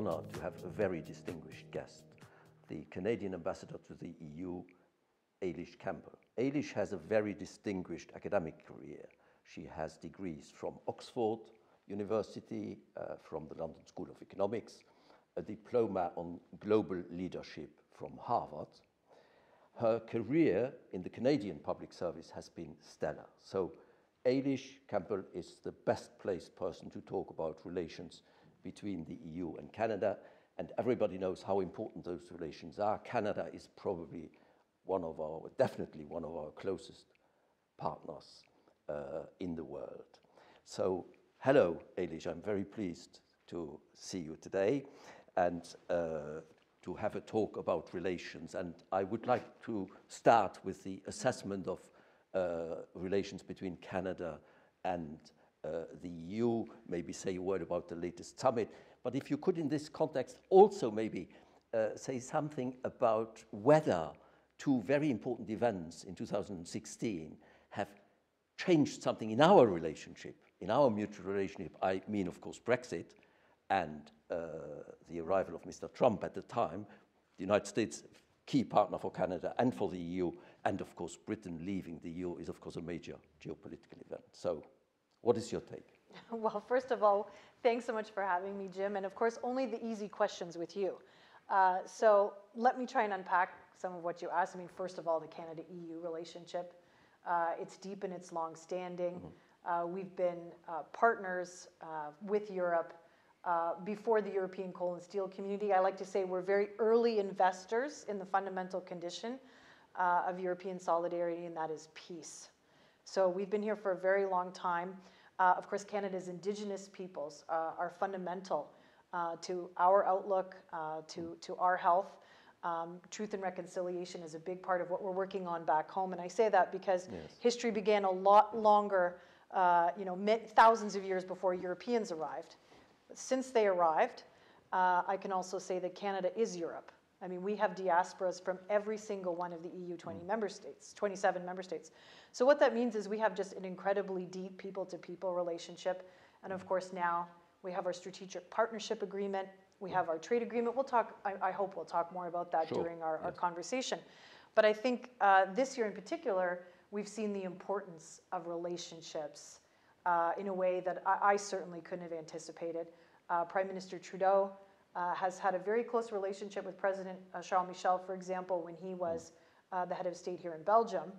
honor to have a very distinguished guest, the Canadian ambassador to the EU, Ailish Campbell. Ailish has a very distinguished academic career. She has degrees from Oxford University, uh, from the London School of Economics, a diploma on global leadership from Harvard. Her career in the Canadian public service has been stellar. So Ailish Campbell is the best placed person to talk about relations between the EU and Canada, and everybody knows how important those relations are. Canada is probably one of our, definitely one of our closest partners uh, in the world. So, hello, Ailish, I'm very pleased to see you today and uh, to have a talk about relations. And I would like to start with the assessment of uh, relations between Canada and uh, the EU, maybe say a word about the latest summit. But if you could, in this context, also maybe uh, say something about whether two very important events in 2016 have changed something in our relationship, in our mutual relationship. I mean, of course, Brexit and uh, the arrival of Mr. Trump at the time, the United States key partner for Canada and for the EU, and of course, Britain leaving the EU is, of course, a major geopolitical event. So, what is your take? Well, first of all, thanks so much for having me, Jim. And of course, only the easy questions with you. Uh, so, let me try and unpack some of what you asked. I mean, first of all, the Canada EU relationship. Uh, it's deep and it's long standing. Mm-hmm. Uh, we've been uh, partners uh, with Europe uh, before the European coal and steel community. I like to say we're very early investors in the fundamental condition uh, of European solidarity, and that is peace. So we've been here for a very long time. Uh, of course, Canada's Indigenous peoples uh, are fundamental uh, to our outlook, uh, to, to our health. Um, truth and reconciliation is a big part of what we're working on back home. And I say that because yes. history began a lot longer, uh, you know, thousands of years before Europeans arrived. But since they arrived, I can also say that Canada is Europe. I mean, we have diasporas from every single one of the EU 20 mm. member states, 27 member states. So what that means is we have just an incredibly deep people-to-people relationship. And of course now we have our strategic partnership agreement. We have our trade agreement. We'll talk, I, I hope we'll talk more about that sure. during our, yes. our, conversation. But I think uh, this year in particular, we've seen the importance of relationships uh, in a way that I, I, certainly couldn't have anticipated. Uh, Prime Minister Trudeau uh, has had a very close relationship with President uh, Charles Michel, for example, when he was uh, the head of state here in Belgium.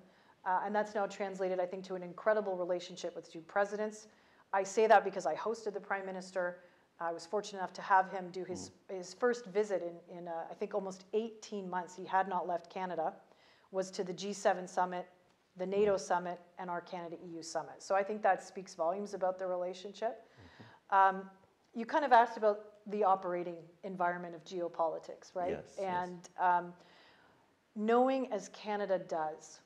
Uh, and that's now translated, I think, to an incredible relationship with two presidents. I say that because I hosted the prime minister. I was fortunate enough to have him do his, mm. his first visit in, in uh, I think, almost 18 months. He had not left Canada, was to the G7 summit, the NATO summit, and our Canada EU summit. So I think that speaks volumes about the relationship. Mm-hmm. Um, you kind of asked about the operating environment of geopolitics, right? Yes, and yes. Um, knowing as Canada does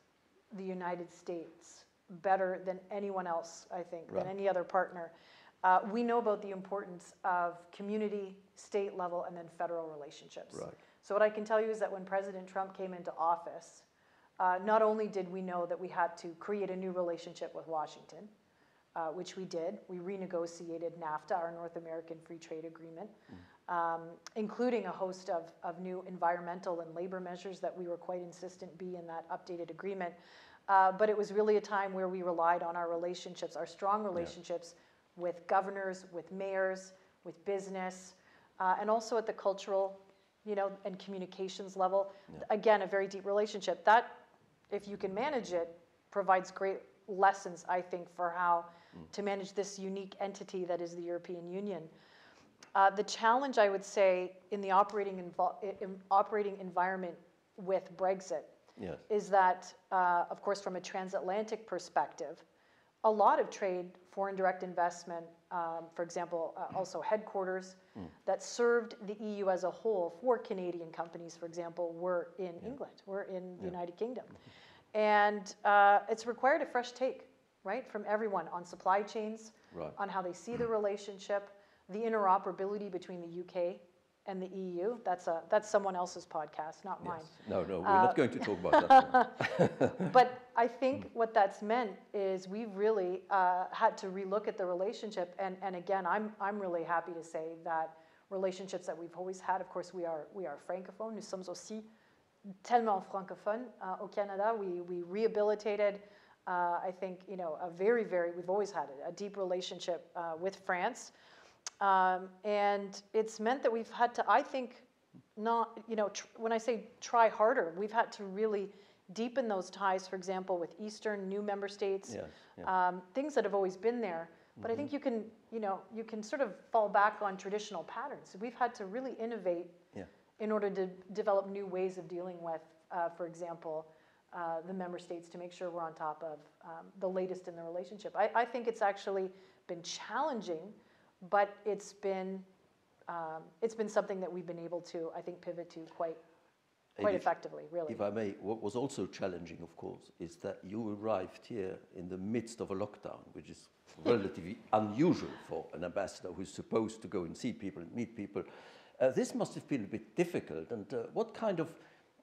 the United States better than anyone else, I think, right. than any other partner, uh, we know about the importance of community, state level, and then federal relationships. Right. So what I can tell you is that when President Trump came into office, uh, not only did we know that we had to create a new relationship with Washington, uh, which we did. We renegotiated NAFTA, our North American Free Trade Agreement, mm. um, including a host of, of new environmental and labor measures that we were quite insistent be in that updated agreement. Uh, but it was really a time where we relied on our relationships, our strong relationships yeah. with governors, with mayors, with business, uh, and also at the cultural, you know, and communications level. Yeah. Again, a very deep relationship. That, if you can manage it, provides great lessons, I think, for how to manage this unique entity that is the European Union. Uh, the challenge, I would say, in the operating, in operating environment with Brexit yes. is that, uh, of course, from a transatlantic perspective, a lot of trade, foreign direct investment, um, for example, uh, also headquarters mm. that served the EU as a whole for Canadian companies, for example, were in yeah. England, were in the yeah. United Kingdom. And uh, it's required a fresh take right, from everyone on supply chains, right. on how they see the relationship, the interoperability between the UK and the EU. That's a that's someone else's podcast, not yes. mine. No, no, we're uh, not going to talk about that. but I think what that's meant is we've really uh, had to relook at the relationship, and and again, I'm I'm really happy to say that relationships that we've always had. Of course, we are, we are francophone. Nous sommes aussi tellement francophones uh, au Canada. We, we rehabilitated, uh, I think, you know, a very, very, we've always had a, a deep relationship uh, with France. Um, and it's meant that we've had to, I think, not, you know, tr- when I say try harder, we've had to really deepen those ties, for example, with Eastern new member states, yeah. um, things that have always been there. But I think you can, you know, you can sort of fall back on traditional patterns. We've had to really innovate Yeah. in order to develop new ways of dealing with, uh, for example, uh, the member states to make sure we're on top of um, the latest in the relationship. I, I think it's actually been challenging, but it's been um, it's been something that we've been able to, I think, pivot to quite quite effectively, really. If I may, what was also challenging, of course, is that you arrived here in the midst of a lockdown, which is relatively unusual for an ambassador who's supposed to go and see people and meet people. Uh, this must have been a bit difficult. And uh, what kind of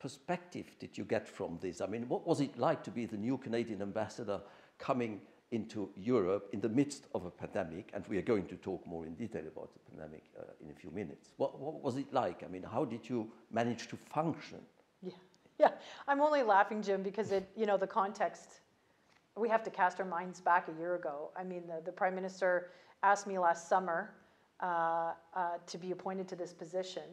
perspective did you get from this? I mean, what was it like to be the new Canadian ambassador coming into Europe in the midst of a pandemic? And we are going to talk more in detail about the pandemic uh, in a few minutes. What, what was it like? I mean, how did you manage to function? Yeah, yeah. I'm only laughing, Jim, because it, you know, the context. We have to cast our minds back a year ago. I mean, the, the prime minister asked me last summer uh, uh, to be appointed to this position,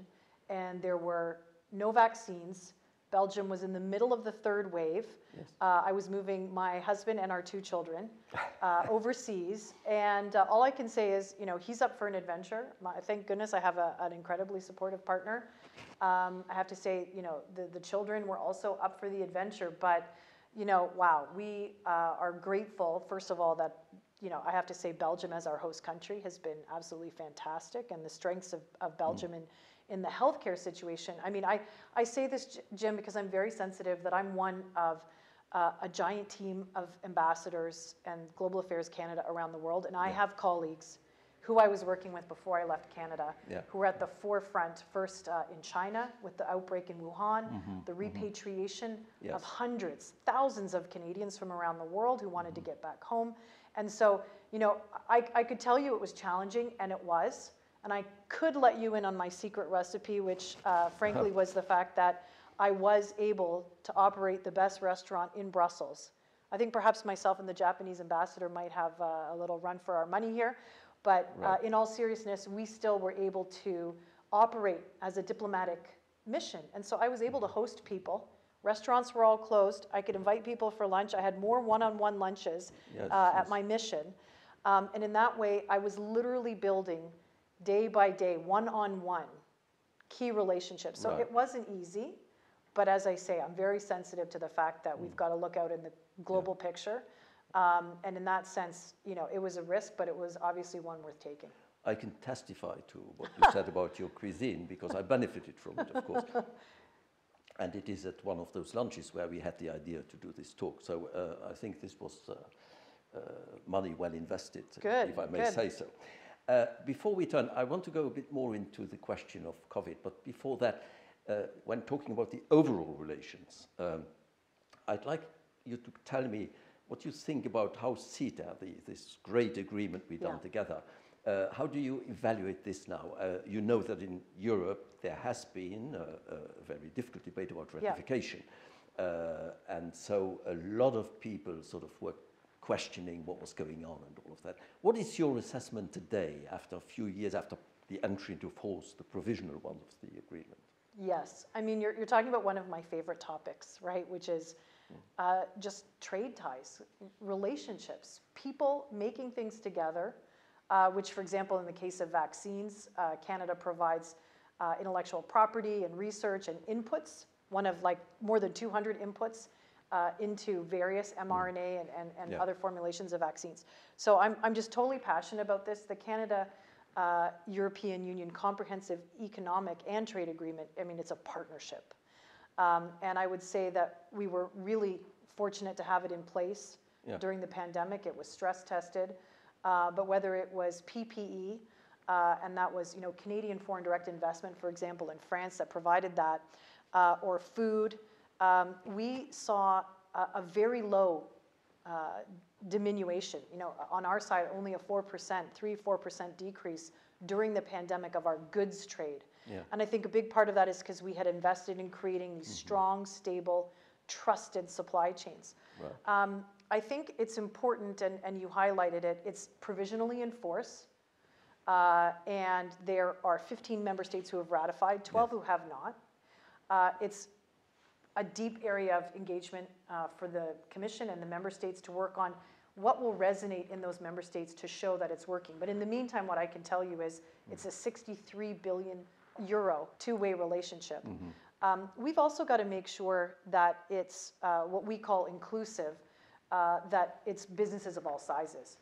and there were no vaccines. Belgium was in the middle of the third wave. Yes. Uh, I was moving my husband and our two children uh, overseas, and uh, all I can say is, you know, he's up for an adventure. My, thank goodness I have a, an incredibly supportive partner. Um, I have to say, you know, the, the children were also up for the adventure, but, you know, wow, we uh, are grateful, first of all, that, you know, I have to say Belgium as our host country has been absolutely fantastic, and the strengths of, of Belgium in, in the healthcare situation. I mean, I, I say this, Jim, because I'm very sensitive that I'm one of uh, a giant team of ambassadors and Global Affairs Canada around the world, and I Yeah. have colleagues who I was working with before I left Canada, Yeah. who were at the forefront, first uh, in China with the outbreak in Wuhan, the repatriation Mm-hmm, Yes. of hundreds, thousands of Canadians from around the world who wanted to get back home. And so, you know, I, I could tell you it was challenging, and it was. And I could let you in on my secret recipe, which uh, frankly was the fact that I was able to operate the best restaurant in Brussels. I think perhaps myself and the Japanese ambassador might have uh, a little run for our money here. But uh, in all seriousness, we still were able to operate as a diplomatic mission. And so I was able to host people. Restaurants were all closed. I could invite people for lunch. I had more one on one lunches Yes, uh, yes. at my mission. Um, and in that way, I was literally building day by day, one on one, key relationships. So Right. it wasn't easy. But as I say, I'm very sensitive to the fact that Mm. we've got to look out in the global picture. Um, and in that sense, you know, it was a risk, but it was obviously one worth taking. I can testify to what you said about your cuisine because I benefited from it, of course. And it is at one of those lunches where we had the idea to do this talk. So uh, I think this was uh, uh, money well invested, Good, if I may good. say so. Uh, before we turn, I want to go a bit more into the question of COVID. But before that, uh, when talking about the overall relations, um, I'd like you to tell me what you think about how CETA, the, this great agreement we've done Yeah. together, uh, how do you evaluate this now? Uh, you know that in Europe there has been a, a very difficult debate about Yeah. ratification. Uh, and so a lot of people sort of were questioning what was going on and all of that. What is your assessment today, after a few years after the entry into force, the provisional one of the agreement? Yes, I mean, you're, you're talking about one of my favorite topics, right? Which is uh, just trade ties, relationships, people making things together, uh, which, for example, in the case of vaccines, uh, Canada provides uh, intellectual property and research and inputs, one of like more than 200 inputs uh, into various mRNA and, and, and Yeah. other formulations of vaccines. So I'm, I'm just totally passionate about this. The Canada uh, European Union Comprehensive Economic and Trade Agreement, I mean, it's a partnership. Um, and I would say that we were really fortunate to have it in place Yeah. during the pandemic. It was stress tested. Uh, but whether it was PPE, uh, and that was, you know, Canadian foreign direct investment, for example, in France that provided that, uh, or food, um, we saw a, a very low uh, diminution. You know, on our side, only a 4%, 3 4% decrease during the pandemic of our goods trade. Yeah. And I think a big part of that is because we had invested in creating these strong, stable, trusted supply chains. Right. Um, I think it's important, and, and you highlighted it, it's provisionally in force. Uh, and there are 15 member states who have ratified, 12 who have not. Uh, it's a deep area of engagement uh, for the Commission and the member states to work on what will resonate in those member states to show that it's working. But in the meantime, what I can tell you is it's a 63 billion euro two-way relationship. Um, we've also got to make sure that it's uh, what we call inclusive, uh, that it's businesses of all sizes.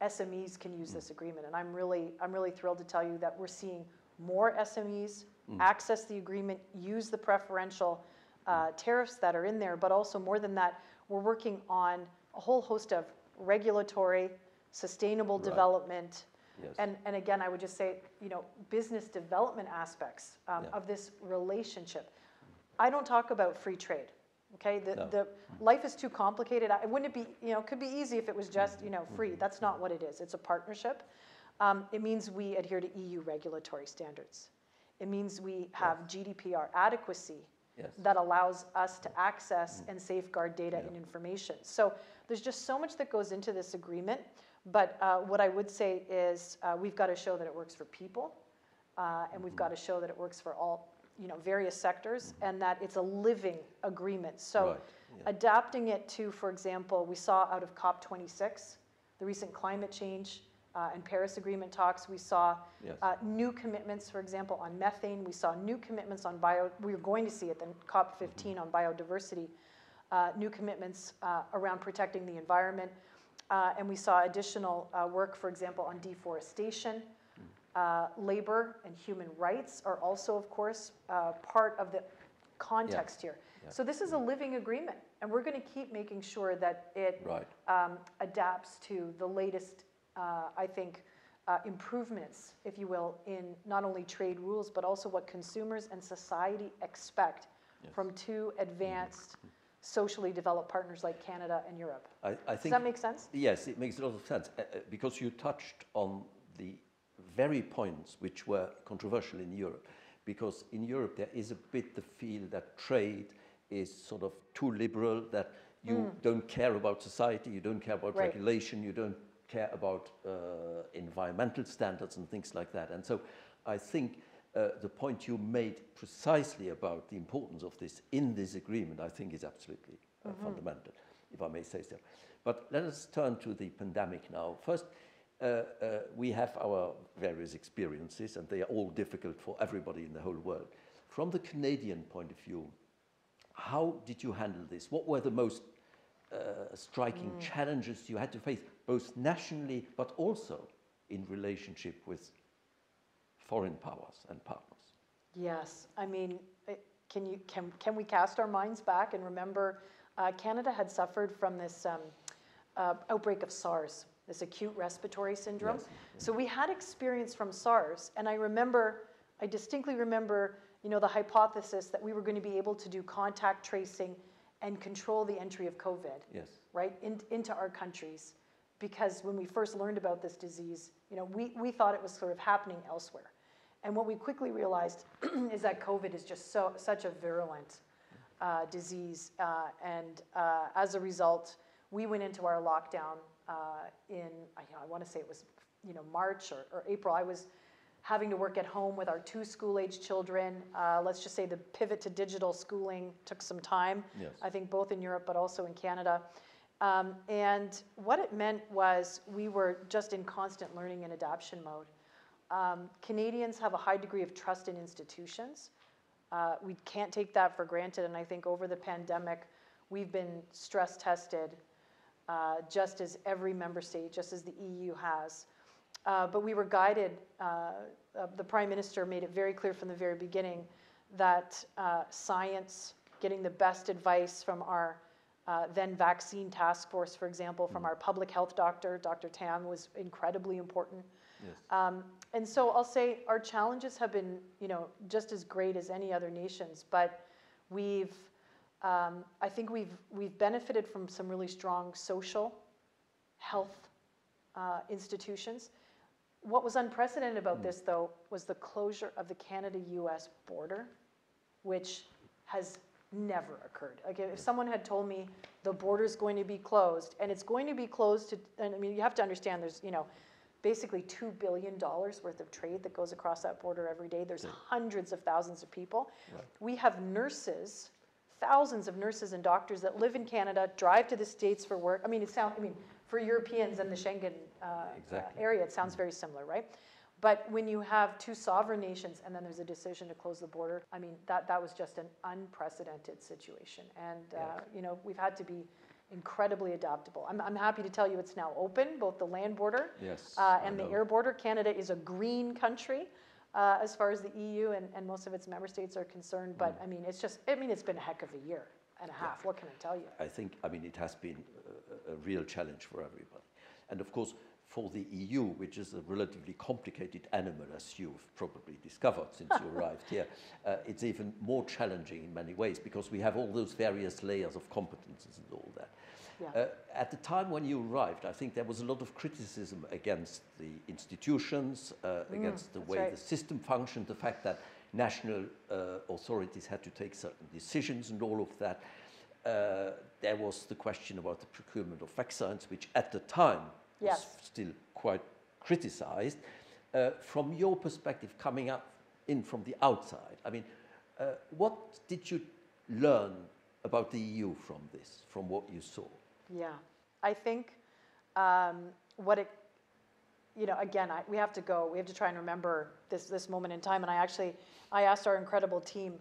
SMEs can use this agreement, and I'm really, I'm really thrilled to tell you that we're seeing more SMEs access the agreement, use the preferential uh, tariffs that are in there, but also more than that, we're working on a whole host of regulatory, sustainable Right. development, Yes. and, and again, I would just say, you know, business development aspects um, Yeah. of this relationship. I don't talk about free trade, okay? The, No. the, life is too complicated. I- Wouldn't it be, you know, it could be easy if it was just, you know, free. That's not what it is. It's a partnership. Um, It means we adhere to EU regulatory standards. It means we have GDPR adequacy Yes. that allows us to access and safeguard data and information. So there's just so much that goes into this agreement. But uh, what I would say is uh, we've got to show that it works for people, uh, and we've got to show that it works for all, you know, various sectors, and that it's a living agreement. So Right, yeah. adapting it to, for example, we saw out of COP26, the recent climate change uh, and Paris Agreement talks, we saw Yes. uh, new commitments, for example, on methane. We saw new commitments on bio, we are going to see at the COP15 on biodiversity, uh, new commitments uh, around protecting the environment. Uh, and we saw additional uh, work, for example, on deforestation. Uh, labor and human rights are also, of course, uh, part of the context here. Yeah. So this is a living agreement, and we're going to keep making sure that it Right. um, adapts to the latest, uh, I think, uh, improvements, if you will, in not only trade rules, but also what consumers and society expect Yes. from two advanced, socially developed partners like Canada and Europe. I, I Does think that make sense? Yes, it makes a lot of sense uh, uh, because you touched on the very points which were controversial in Europe. Because in Europe there is a bit the feel that trade is sort of too liberal, that you don't care about society, you don't care about. Right. regulation, you don't care about uh, environmental standards and things like that. And so I think uh, the point you made precisely about the importance of this in this agreement, I think is absolutely uh, fundamental, if I may say so. But let us turn to the pandemic now. First, uh, uh, we have our various experiences, and they are all difficult for everybody in the whole world. From the Canadian point of view, how did you handle this? What were the most uh, striking challenges you had to face, both nationally but also in relationship with foreign powers and partners? Yes, I mean, can you, can, can we cast our minds back and remember, uh, Canada had suffered from this um, uh, outbreak of SARS, this acute respiratory syndrome. Yes, So we had experience from SARS, and I remember, I distinctly remember, you know, the hypothesis that we were going to be able to do contact tracing and control the entry of COVID Yes. right, in, into our countries. Because when we first learned about this disease, you know, we, we thought it was sort of happening elsewhere. And what we quickly realized is that COVID is just so, such a virulent uh, disease. Uh, and uh, as a result, we went into our lockdown uh, in, I, you know, I want to say it was, you know, March or, or April. I was having to work at home with our two school-age children. Uh, let's just say the pivot to digital schooling took some time. Yes. I think both in Europe but also in Canada. Um, and what it meant was we were just in constant learning and adoption mode. Um, Canadians have a high degree of trust in institutions. Uh, we can't take that for granted, and I think over the pandemic, we've been stress tested, uh, just as every member state, just as the EU has. Uh, but we were guided, uh, uh, the Prime Minister made it very clear from the very beginning that uh, science, getting the best advice from our uh, then vaccine task force, for example, from our public health doctor, Dr. Tam, was incredibly important. Yes. Um, and so I'll say our challenges have been, you know, just as great as any other nations, but we've, um, I think we've, we've benefited from some really strong social health uh, institutions. What was unprecedented about this, though, was the closure of the Canada-US border, which has never occurred. Like, if someone had told me the border's going to be closed, and it's going to be closed to, and I mean, you have to understand, there's, you know, basically $2 billion worth of trade that goes across that border every day. There's hundreds of thousands of people. We have nurses, thousands of nurses and doctors that live in Canada, drive to the States for work. I mean, it sounds, I mean, for Europeans and the Schengen uh, uh, area, it sounds very similar, right? But when you have two sovereign nations and then there's a decision to close the border, I mean, that, that was just an unprecedented situation. And, uh, you know, we've had to be incredibly adaptable. I'm, I'm happy to tell you it's now open, both the land border Yes, uh, and the air border. Canada is a green country uh, as far as the EU and, and most of its member states are concerned. But Mm. I mean, it's just, I mean, it's been a heck of a year and a half. What can I tell you? I think, I mean, it has been a, a real challenge for everybody. And of course, for the EU, which is a relatively complicated animal, as you've probably discovered since you arrived here, uh, it's even more challenging in many ways because we have all those various layers of competences and all that. Yeah. Uh, at the time when you arrived, I think there was a lot of criticism against the institutions, uh, against the Mm, way right. the system functioned, the fact that national uh, authorities had to take certain decisions and all of that. Uh, there was the question about the procurement of vaccines, which at the time Yes. still quite criticized. Uh, from your perspective, coming up in from the outside, I mean, uh, what did you learn about the EU from this, from what you saw? Yeah, I think um, what it, you know, again, I, we have to go. We have to try and remember this this moment in time. And I actually, I asked our incredible team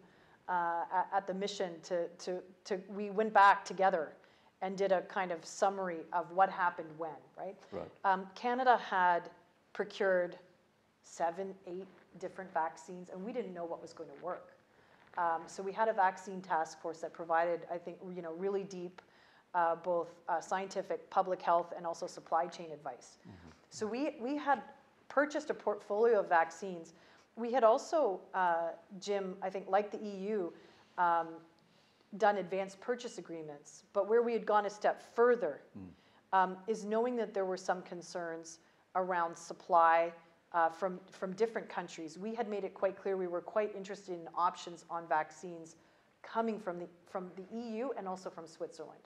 uh, at, at the mission to to to. We went back together and did a kind of summary of what happened when. Right. Right. Um, Canada had procured seven, eight different vaccines, and we didn't know what was going to work. Um, so we had a vaccine task force that provided, I think, you know, really deep, uh, both uh, scientific, public health, and also supply chain advice. So we we had purchased a portfolio of vaccines. We had also, uh, Jim, I think, like the EU, um, done advanced purchase agreements. But where we had gone a step further um, is knowing that there were some concerns around supply uh, from, from different countries. We had made it quite clear we were quite interested in options on vaccines coming from the, from the EU and also from Switzerland.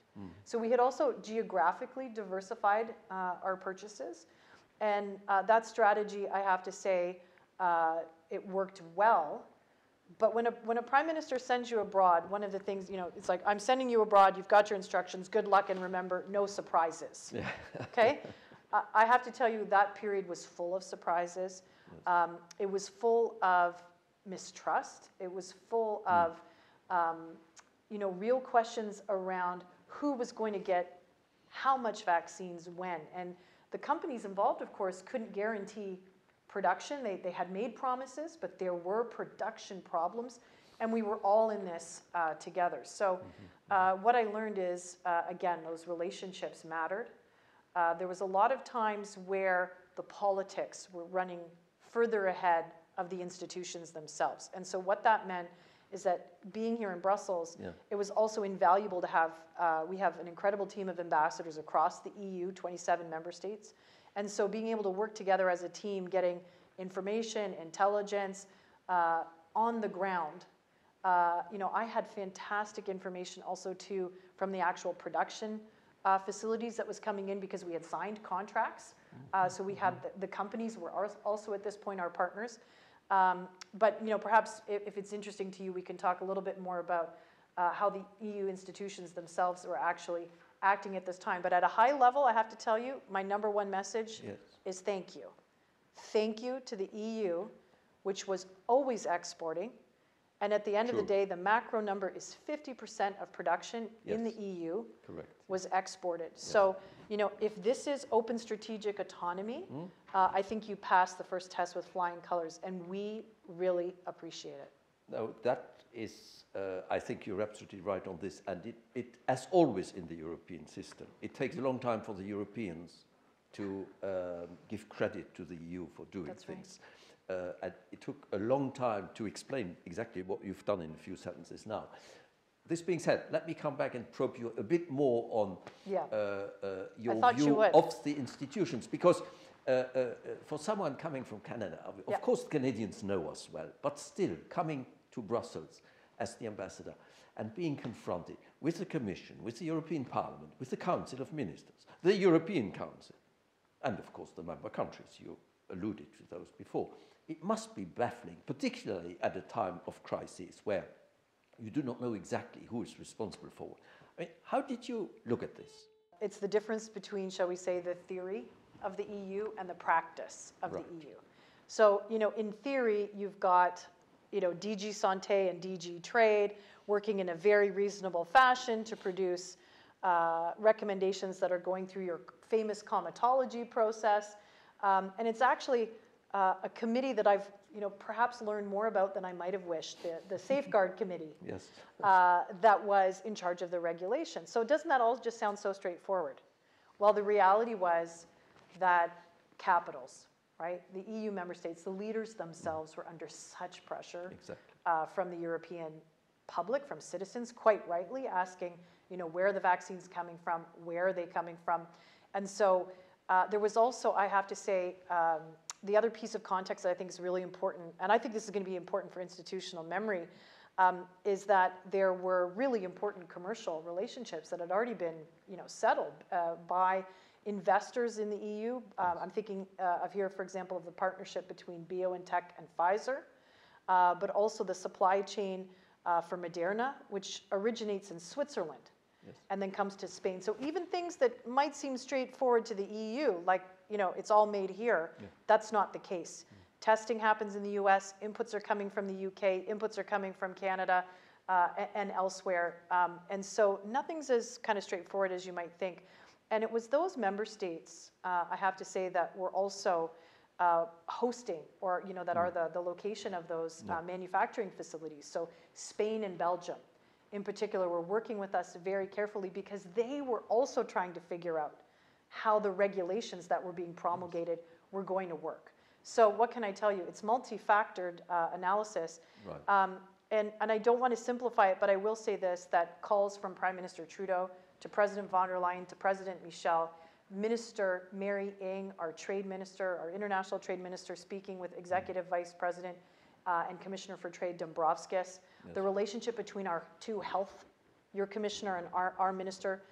So we had also geographically diversified uh, our purchases. And uh, that strategy, I have to say, uh, it worked well. But when a, when a prime minister sends you abroad, one of the things, you know, it's like, I'm sending you abroad, you've got your instructions, good luck, and remember, no surprises. okay? I I have to tell you, that period was full of surprises. Um, it was full of mistrust. It was full of, um, you know, real questions around who was going to get how much vaccines when. And the companies involved, of course, couldn't guarantee production. They, they had made promises, but there were production problems, and we were all in this uh, together. So, uh, what I learned is, uh, again, those relationships mattered. Uh, there was a lot of times where the politics were running further ahead of the institutions themselves. And so, what that meant is that being here in Brussels, Yeah. it was also invaluable to have, uh, we have an incredible team of ambassadors across the EU, 27 member states. And so being able to work together as a team, getting information, intelligence uh, on the ground. Uh, you know, I had fantastic information also too from the actual production uh, facilities that was coming in because we had signed contracts. Uh, so we had the, the companies were also at this point our partners. Um, but you know, perhaps if, if it's interesting to you, we can talk a little bit more about uh, how the EU institutions themselves were actually acting at this time. But at a high level, I have to tell you, my number one message Yes. is thank you. Thank you to the EU, which was always exporting. And at the end of the day, the macro number is 50% of production in the EU Correct. was exported. So, you know, if this is open strategic autonomy, uh, I think you passed the first test with flying colors, and we really appreciate it. No, that is, uh, I think you're absolutely right on this. And it, it, as always in the European system, it takes a long time for the Europeans to um, give credit to the EU for doing That's right. things. Uh, and it took a long time to explain exactly what you've done in a few sentences now. This being said, let me come back and probe you a bit more on Yeah. uh, uh, your thought you view of the institutions, because uh, uh, for someone coming from Canada, of Yeah. course Canadians know us well, but still coming to Brussels as the ambassador and being confronted with the Commission, with the European Parliament, with the Council of Ministers, the European Council, and of course the member countries, you alluded to those before, it must be baffling, particularly at a time of crisis where you do not know exactly who is responsible for what. I mean, how did you look at this? It's the difference between, shall we say, the theory of the EU and the practice of Right. the EU. So, you know, in theory, you've got, you know, DG Sante and DG Trade working in a very reasonable fashion to produce uh, recommendations that are going through your famous comitology process. Um, and it's actually uh, a committee that I've, you know, perhaps learned more about than I might have wished, the, the Safeguard Committee Yes. uh, that was in charge of the regulation. So doesn't that all just sound so straightforward? Well, the reality was that capitals, right, the EU member states, the leaders themselves were under such pressure Exactly. uh, from the European public, from citizens, quite rightly asking, you know, where are the vaccines coming from? Where are they coming from? And so uh, there was also, I have to say, um, the other piece of context that I think is really important, and I think this is going to be important for institutional memory, um, is that there were really important commercial relationships that had already been, you know, settled uh, by investors in the EU. Um, I'm thinking uh, of here, for example, of the partnership between BioNTech and Pfizer, uh, but also the supply chain uh, for Moderna, which originates in Switzerland and then comes to Spain. So even things that might seem straightforward to the EU, like, you know, it's all made here, that's not the case. Testing happens in the US, inputs are coming from the UK, inputs are coming from Canada uh, and elsewhere. Um, and so nothing's as kind of straightforward as you might think. And it was those member states, uh, I have to say, that were also uh, hosting or, you know, that are the, the location of those uh, manufacturing facilities. So Spain and Belgium in particular were working with us very carefully because they were also trying to figure out how the regulations that were being promulgated were going to work. So what can I tell you? It's multi-factored uh, analysis. Right. Um, and, and I don't want to simplify it, but I will say this, that calls from Prime Minister Trudeau to President von der Leyen to President Michel, Minister Mary Ng, our trade minister, our international trade minister, speaking with Executive Vice President uh, and Commissioner for Trade Dombrovskis, the relationship between our two health, your commissioner and our, our minister,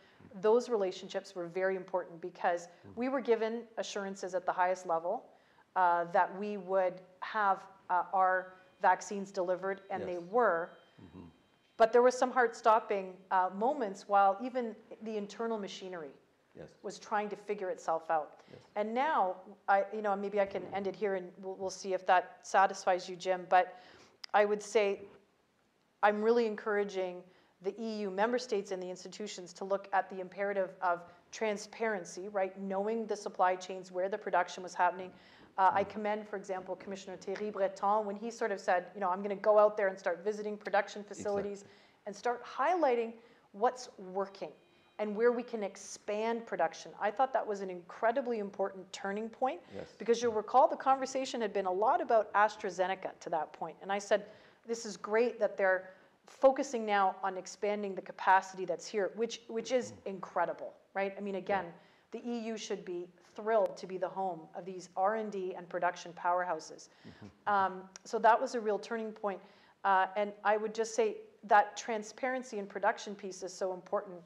those relationships were very important because we were given assurances at the highest level uh, that we would have uh, our vaccines delivered, and they Yes. were. But there were some heart-stopping uh, moments while even the internal machinery Yes. was trying to figure itself out. And now, I, you know, maybe I can end it here and we'll, we'll see if that satisfies you, Jim. But I would say I'm really encouraging the EU member states and the institutions to look at the imperative of transparency, right? Knowing the supply chains, where the production was happening. Uh, I commend, for example, Commissioner Thierry Breton when he sort of said, you know, I'm going to go out there and start visiting production facilities and start highlighting what's working and where we can expand production. I thought that was an incredibly important turning point Yes. because you'll recall the conversation had been a lot about AstraZeneca to that point. And I said, this is great that they're focusing now on expanding the capacity that's here, which, which is incredible, right? I mean, again, the EU should be thrilled to be the home of these R&D and production powerhouses. Um, so that was a real turning point. Uh, and I would just say that transparency in production piece is so important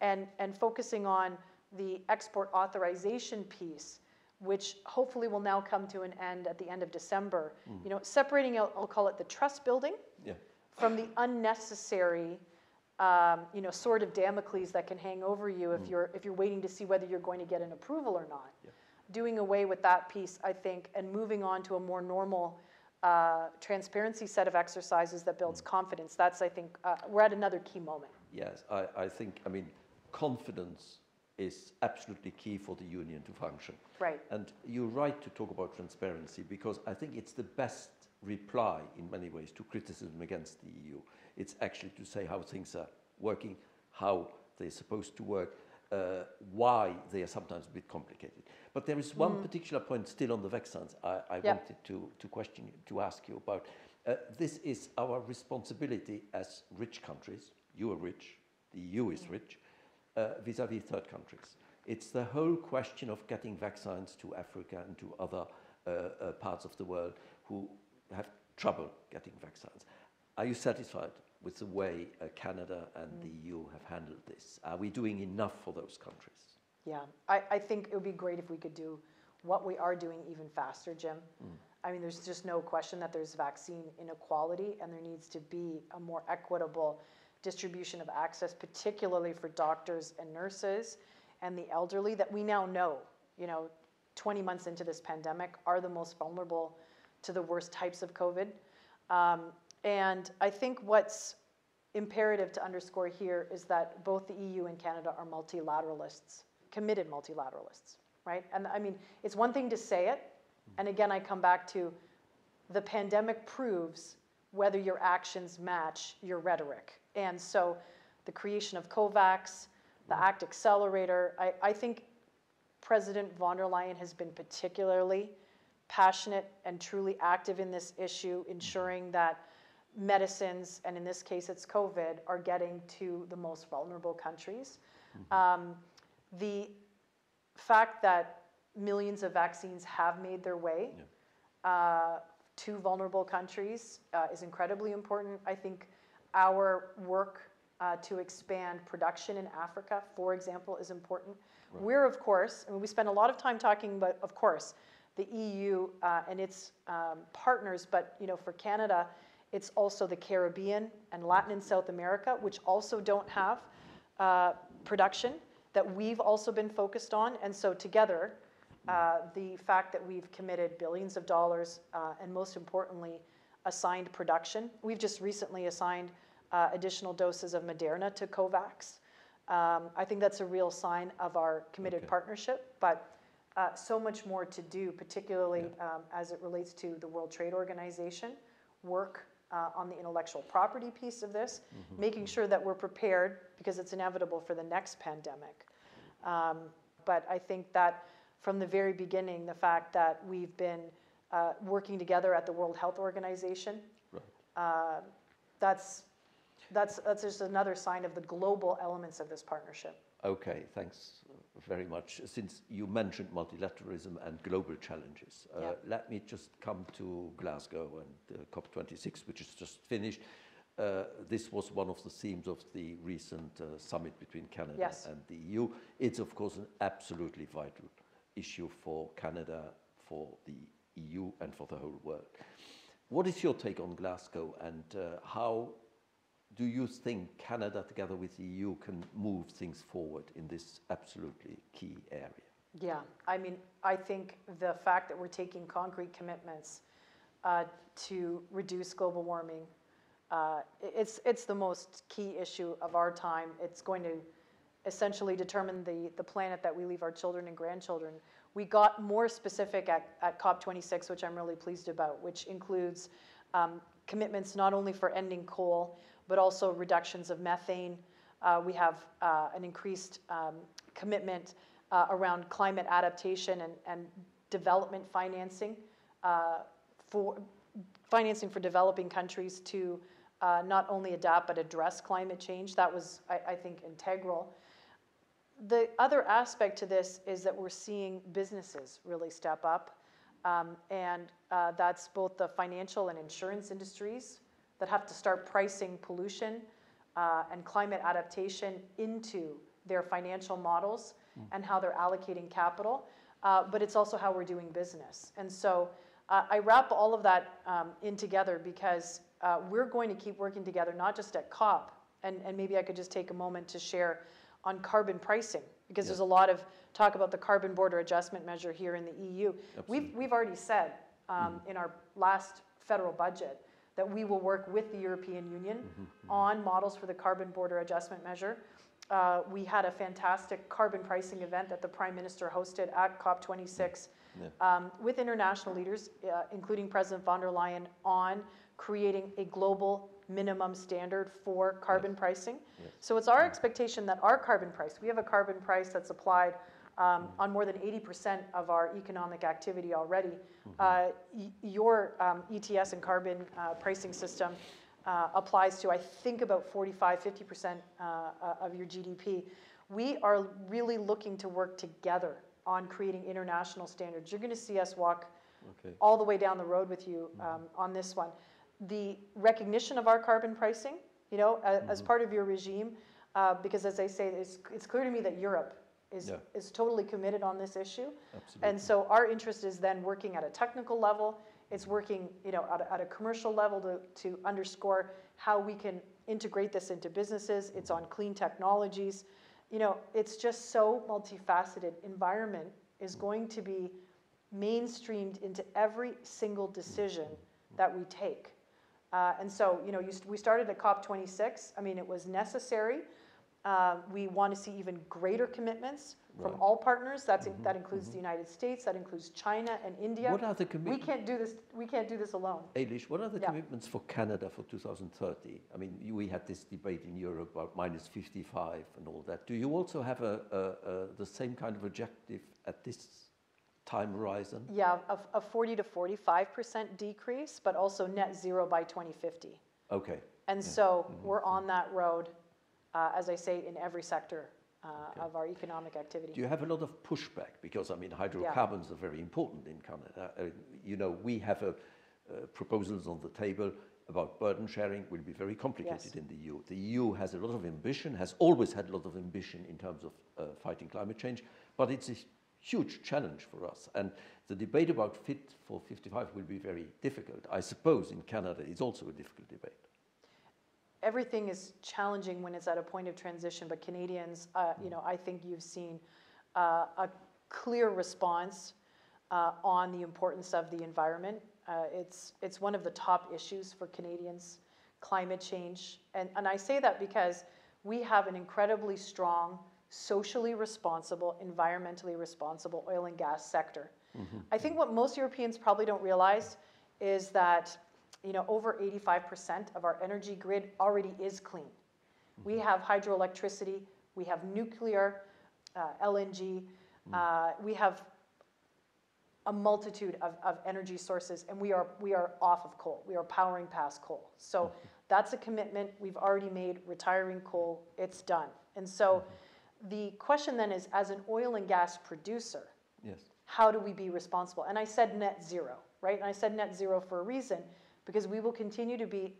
and, and focusing on the export authorization piece, which hopefully will now come to an end at the end of December. You know, separating out, I'll call it the trust building Yeah. from the unnecessary, um, you know, sword of Damocles that can hang over you if you're if you're waiting to see whether you're going to get an approval or not. Doing away with that piece, I think, and moving on to a more normal uh, transparency set of exercises that builds confidence. That's, I think, uh, we're at another key moment. Yes, I, I think, I mean, confidence is absolutely key for the union to function. Right. And you're right to talk about transparency because I think it's the best reply in many ways to criticism against the EU. It's actually to say how things are working, how they're supposed to work, uh, why they are sometimes a bit complicated. But there is one particular point still on the vaccines I, I Yeah. wanted to, to question you, to ask you about. Uh, this is our responsibility as rich countries. You are rich, the EU is rich, uh, vis-à-vis third countries. It's the whole question of getting vaccines to Africa and to other uh, uh, parts of the world who have trouble getting vaccines. Are you satisfied with the way uh, Canada and mm. the EU have handled this? Are we doing enough for those countries? Yeah, I, I think it would be great if we could do what we are doing even faster, Jim. Mm. I mean, there's just no question that there's vaccine inequality and there needs to be a more equitable distribution of access, particularly for doctors and nurses and the elderly that we now know, you know, 20 months into this pandemic are the most vulnerable to the worst types of COVID. Um, and I think what's imperative to underscore here is that both the EU and Canada are multilateralists, committed multilateralists, right? And I mean, it's one thing to say it, and again, I come back to the pandemic proves whether your actions match your rhetoric. And so the creation of COVAX, the ACT Accelerator, I, I think President von der Leyen has been particularly passionate and truly active in this issue, ensuring that medicines, and in this case it's COVID, are getting to the most vulnerable countries. Mm-hmm. Um, the fact that millions of vaccines have made their way yeah. uh, to vulnerable countries uh, is incredibly important. I think our work uh, to expand production in Africa, for example, is important. Right. We're, of course, I mean, we spend a lot of time talking about, of course, the EU uh, and its um, partners, but you know, for Canada, it's also the Caribbean and Latin and South America, which also don't have uh, production that we've also been focused on. And so together, uh, the fact that we've committed billions of dollars uh, and most importantly, assigned production. We've just recently assigned uh, additional doses of Moderna to COVAX. Um, I think that's a real sign of our committed okay. partnership, but uh, so much more to do, particularly yeah. um, as it relates to the World Trade Organization, work uh, on the intellectual property piece of this, mm-hmm. making sure that we're prepared because it's inevitable for the next pandemic. Um, but I think that from the very beginning, the fact that we've been uh, working together at the World Health Organization, right. uh, that's that's, that's just another sign of the global elements of this partnership. Okay, thanks very much. Since you mentioned multilateralism and global challenges, uh, yeah. let me just come to Glasgow and uh, COP26, which is just finished. Uh, this was one of the themes of the recent uh, summit between Canada yes. and the EU. It's, of course, an absolutely vital issue for Canada, for the EU, and for the whole world. What is your take on Glasgow and uh, how do you think Canada, together with the EU, can move things forward in this absolutely key area? Yeah, I mean, I think the fact that we're taking concrete commitments uh, to reduce global warming, uh, it's, it's the most key issue of our time. It's going to essentially determine the, the planet that we leave our children and grandchildren. We got more specific at, at COP26, which I'm really pleased about, which includes um, commitments not only for ending coal, but also reductions of methane. Uh, we have uh, an increased um, commitment uh, around climate adaptation and, and development financing uh, for financing for developing countries to uh, not only adapt but address climate change. That was, I, I think, integral. The other aspect to this is that we're seeing businesses really step up. Um, and uh, that's both the financial and insurance industries that have to start pricing pollution uh, and climate adaptation into their financial models mm. and how they're allocating capital. Uh, but it's also how we're doing business. And so uh, I wrap all of that um, in together because uh, we're going to keep working together, not just at COP, and, and maybe I could just take a moment to share on carbon pricing because yeah. there's a lot of talk about the carbon border adjustment measure here in the EU. We've, we've already said um, mm. in our last federal budget that we will work with the European Union mm-hmm, mm-hmm. on models for the carbon border adjustment measure. Uh, we had a fantastic carbon pricing event that the Prime Minister hosted at COP26 yeah. um, with international leaders, uh, including President von der Leyen, on creating a global minimum standard for carbon yes. pricing. Yes. So it's our expectation that our carbon price, we have a carbon price that's applied um, on more than 80% of our economic activity already. Mm-hmm. Uh, your um, ETS and carbon uh, pricing system uh, applies to, I think, about 45, 50% uh, uh, of your GDP. We are really looking to work together on creating international standards. You're going to see us walk Okay. all the way down the road with you um, on this one. The recognition of our carbon pricing, you know, a- as part of your regime, uh, because as I say, it's, it's clear to me that Europe is, Yeah. is totally committed on this issue. Absolutely. And so our interest is then working at a technical level, it's working, you know, at a, at a commercial level to, to underscore how we can integrate this into businesses. It's on clean technologies. You know, it's just so multifaceted. Environment is going to be mainstreamed into every single decision that we take. Uh, and so, you know, you, st- we started at COP26. I mean, it was necessary. Uh, we want to see even greater commitments from Right. all partners. That's, mm-hmm, that includes mm-hmm. the United States, that includes China and India. What are the commitments? we can't do this. We can't do this alone. Ailish, what are the Yeah. commitments for Canada for 2030? I mean, we had this debate in Europe about minus 55 and all that. Do you also have a, a, a, the same kind of objective at this time horizon? Yeah, a, a 40 to 45 percent decrease, but also net zero by 2050. Okay. And so mm-hmm, we're on that road, uh, as I say, in every sector uh, Okay. of our economic activity. Do you have a lot of pushback? Because, I mean, hydrocarbons are very important in Canada. Uh, you know, we have a, uh, proposals on the table about burden sharing will be very complicated Yes. in the EU. The EU has a lot of ambition, has always had a lot of ambition in terms of uh, fighting climate change, but it's a huge challenge for us. And the debate about Fit for 55 will be very difficult. I suppose in Canada it's also a difficult debate. Everything is challenging when it's at a point of transition, but Canadians, uh, you know, I think you've seen uh, a clear response uh, on the importance of the environment. Uh, it's, it's one of the top issues for Canadians, climate change. And, and I say that because we have an incredibly strong, socially responsible, environmentally responsible oil and gas sector. I think what most Europeans probably don't realize is that you know, over 85% of our energy grid already is clean. We have hydroelectricity, we have nuclear, uh, LNG, uh, we have a multitude of, of energy sources, and we are, we are off of coal. We are powering past coal. So that's a commitment we've already made, retiring coal, it's done. And so the question then is, as an oil and gas producer, Yes. how do we be responsible? And I said net zero, right? And I said net zero for a reason, because we will continue to be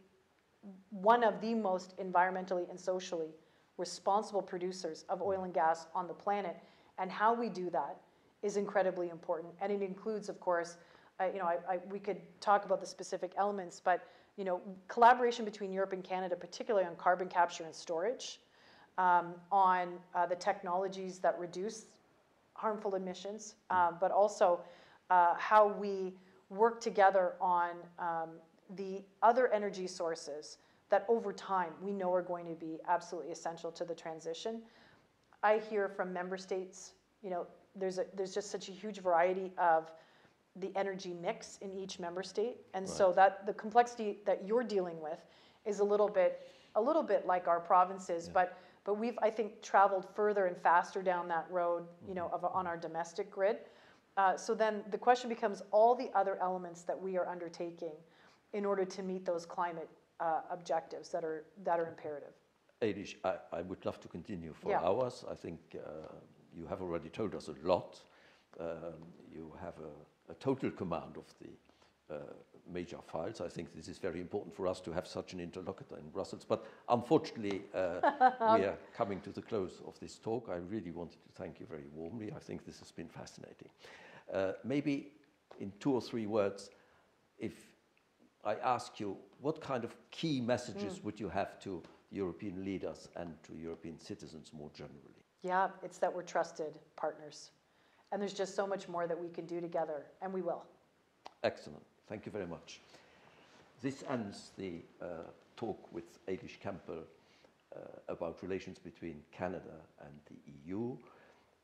one of the most environmentally and socially responsible producers of oil and gas on the planet. And how we do that is incredibly important. And it includes, of course, uh, you know, I, I, we could talk about the specific elements, but you know, collaboration between Europe and Canada, particularly on carbon capture and storage, um, on uh, the technologies that reduce harmful emissions, um, but also uh, how we work together on um, the other energy sources that over time we know are going to be absolutely essential to the transition. I hear from member states, you know, there's, a, there's just such a huge variety of the energy mix in each member state. And so that the complexity that you're dealing with is a little bit, a little bit like our provinces, but, but we've, I think, traveled further and faster down that road, you know, of, on our domestic grid. Uh, so then the question becomes all the other elements that we are undertaking in order to meet those climate uh, objectives that are, that are imperative. Ailish, I, I would love to continue for Yeah. hours. I think uh, you have already told us a lot. Um, you have a, a total command of the uh, major files. I think this is very important for us to have such an interlocutor in Brussels. But unfortunately, uh, we are coming to the close of this talk. I really wanted to thank you very warmly. I think this has been fascinating. Uh, maybe in two or three words, if I ask you, what kind of key messages would you have to European leaders and to European citizens more generally? Yeah, it's that we're trusted partners. And there's just so much more that we can do together, and we will. Excellent. Thank you very much. This ends the uh, talk with Ailish Campbell uh, about relations between Canada and the EU.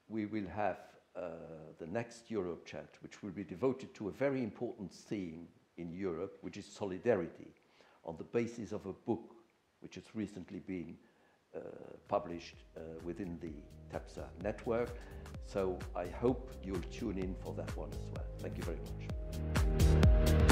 We will have uh, the next Europe chat, which will be devoted to a very important theme in Europe, which is solidarity, on the basis of a book which has recently been uh, published uh, within the TEPSA network. So I hope you'll tune in for that one as well. Thank you very much.